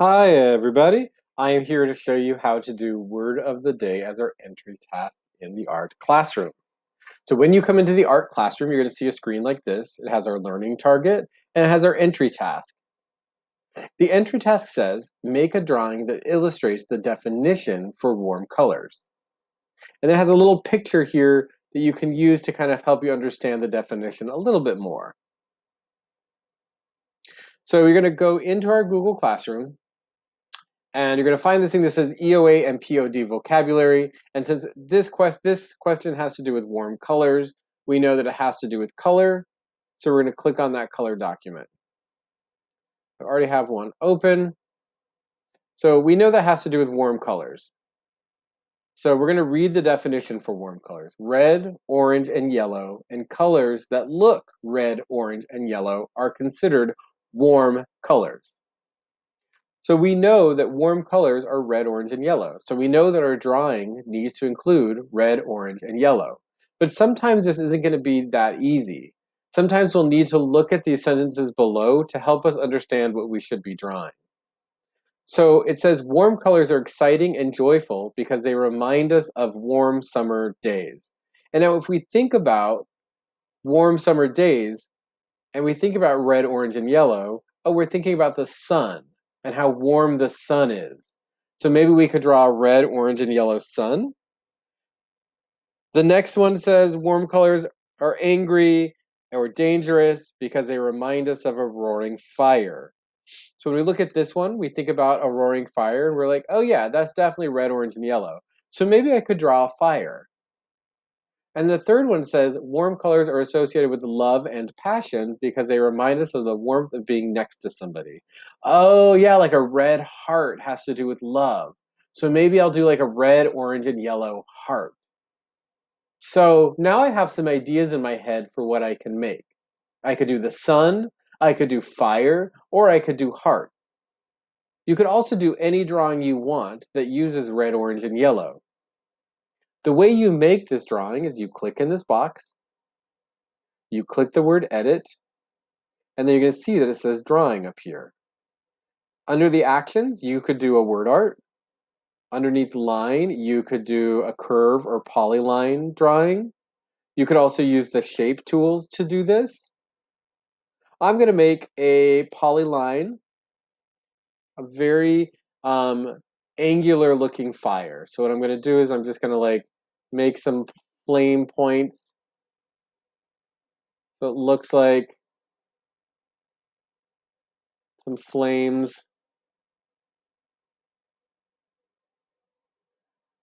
Hi everybody, I am here to show you how to do word of the day as our entry task in the art classroom. So when you come into the art classroom, you're going to see a screen like this. It has our learning target and it has our entry task. The entry task says, make a drawing that illustrates the definition for warm colors. And it has a little picture here that you can use to kind of help you understand the definition a little bit more. So you're going to go into our Google Classroom and you're going to find this thing that says EOA and POD vocabulary. And since this quest this question has to do with warm colors, we know that it has to do with color. So we're going to click on that color document. I already have one open. So we know that has to do with warm colors. So we're going to read the definition for warm colors. Red, orange, and yellow, and colors that look red, orange, and yellow are considered warm colors. So we know that warm colors are red, orange, and yellow. So we know that our drawing needs to include red, orange, and yellow. But sometimes this isn't going to be that easy. Sometimes we'll need to look at these sentences below to help us understand what we should be drawing. So it says warm colors are exciting and joyful because they remind us of warm summer days. And now if we think about warm summer days and we think about red, orange, and yellow, oh, we're thinking about the sun and how warm the sun is. So maybe we could draw a red, orange, and yellow sun. The next one says warm colors are angry or dangerous because they remind us of a roaring fire. So when we look at this one, we think about a roaring fire and we're like, oh yeah, that's definitely red, orange, and yellow. So maybe I could draw a fire. And the third one says warm colors are associated with love and passion because they remind us of the warmth of being next to somebody. Oh, yeah, like a red heart has to do with love. So maybe I'll do like a red, orange, and yellow heart. So now I have some ideas in my head for what I can make. I could do the sun, I could do fire, or I could do heart. You could also do any drawing you want that uses red, orange, and yellow. The way you make this drawing is you click in this box, you click the word edit, and then you're going to see that it says drawing up here. Under the actions, you could do a word art. Underneath line, you could do a curve or polyline drawing. You could also use the shape tools to do this. I'm going to make a polyline, a very um, angular looking fire. So what I'm going to do is I'm just going to like make some flame points. So it looks like some flames.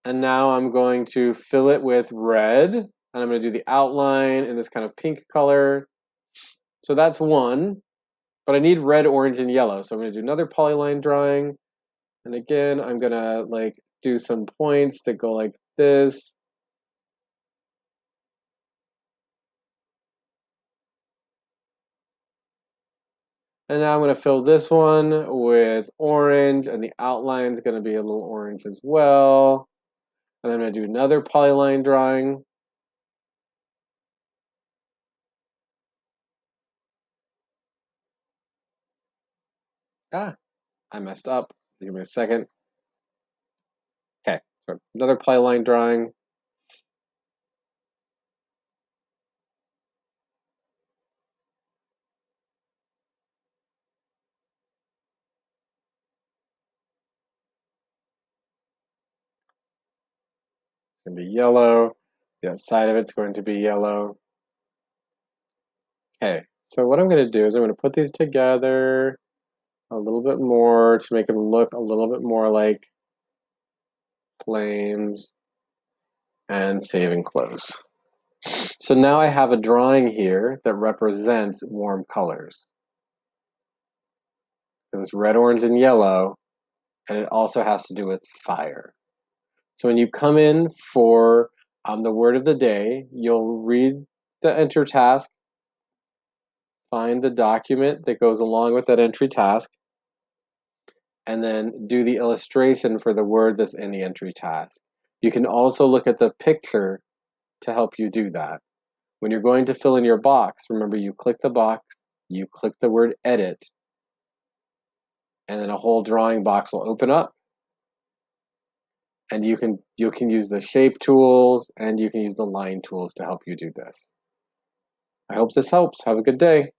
And now I'm going to fill it with red. And I'm going to do the outline in this kind of pink color. So that's one. But I need red, orange, and yellow. So I'm going to do another polyline drawing. And again, I'm going to like do some points that go like this. And now I'm going to fill this one with orange, and the outline is going to be a little orange as well. And I'm going to do another polyline drawing. Ah, I messed up. Give me a second. Okay, so another polyline drawing. Going to be yellow. The outside of it's going to be yellow. Okay, so what I'm going to do is I'm going to put these together a little bit more to make it look a little bit more like flames and save and close. So now I have a drawing here that represents warm colors. It's red, orange, and yellow, and it also has to do with fire. So when you come in for um, the word of the day, you'll read the enter task, find the document that goes along with that entry task, and then do the illustration for the word that's in the entry task. You can also look at the picture to help you do that. When you're going to fill in your box, remember you click the box, you click the word edit, and then a whole drawing box will open up and you can you can use the shape tools and you can use the line tools to help you do this. I hope this helps. Have a good day.